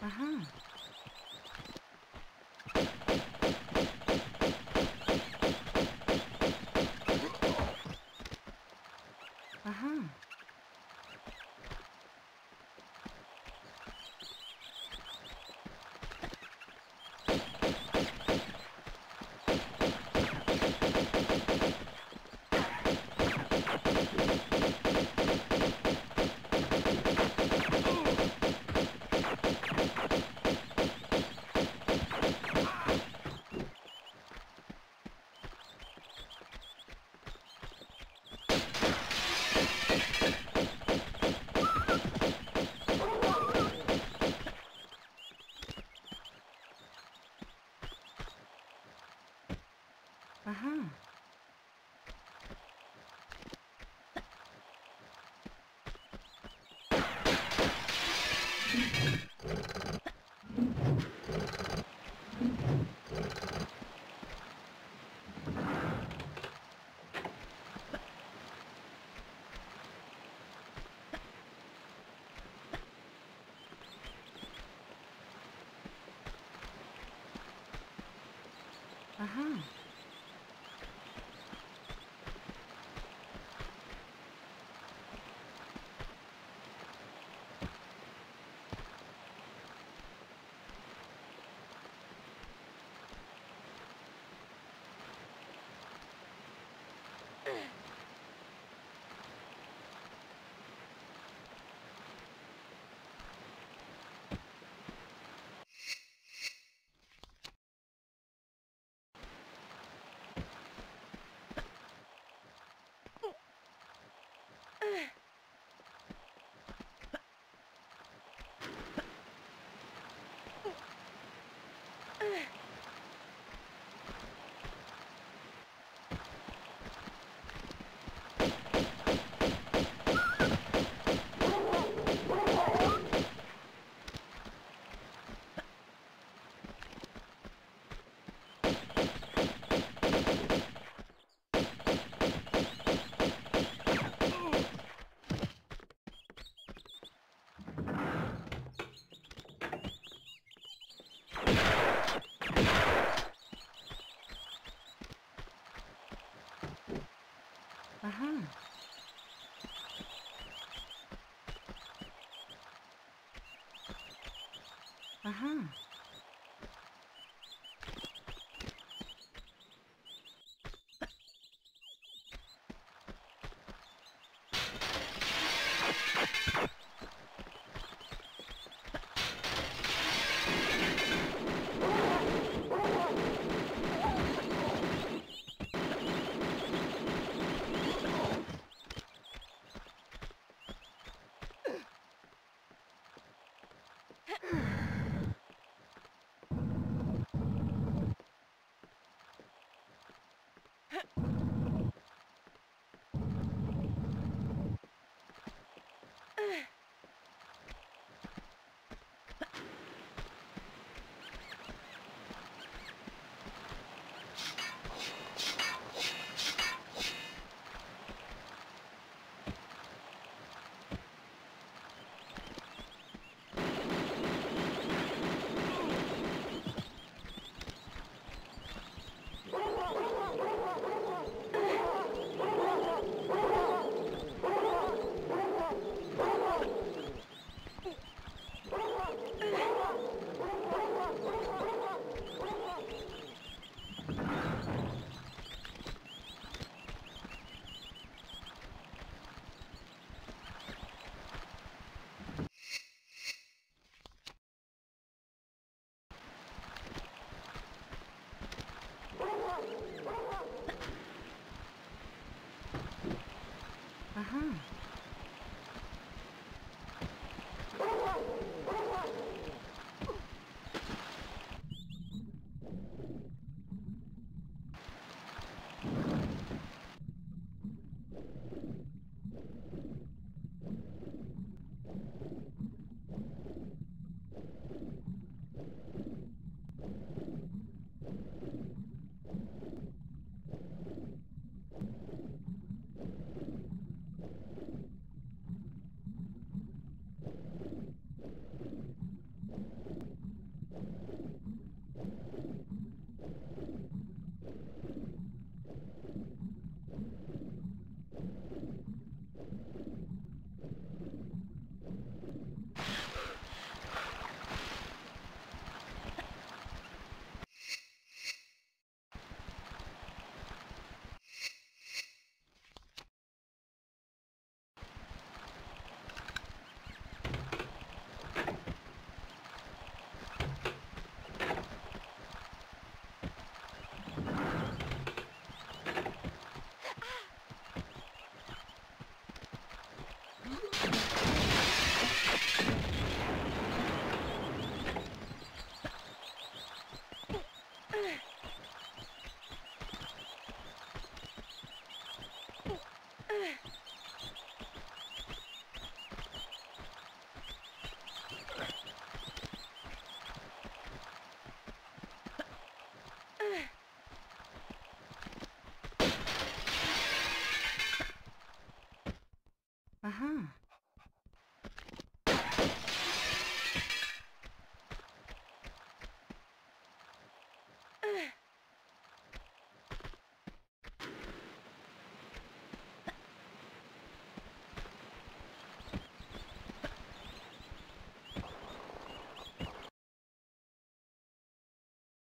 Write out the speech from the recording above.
Uh huh. Aha. Aha. Aha. huh